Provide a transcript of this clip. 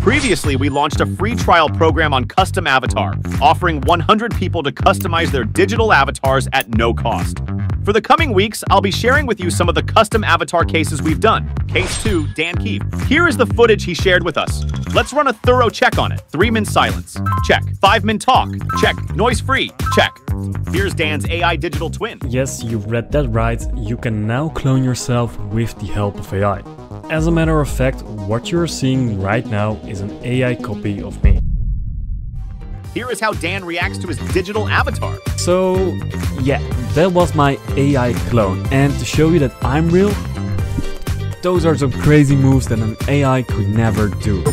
Previously, we launched a free trial program on Custom Avatar, offering 100 people to customize their digital avatars at no cost. For the coming weeks, I'll be sharing with you some of the custom avatar cases we've done. Case 2, Dan Kieft. Here is the footage he shared with us. Let's run a thorough check on it. 3 min silence. Check. 5 min talk. Check. Noise free. Check. Here's Dan's AI digital twin. Yes, you read that right. You can now clone yourself with the help of AI. As a matter of fact, what you're seeing right now is an AI copy of me. Here is how Dan reacts to his digital avatar. So, yeah, that was my AI clone. And to show you that I'm real, those are some crazy moves that an AI could never do.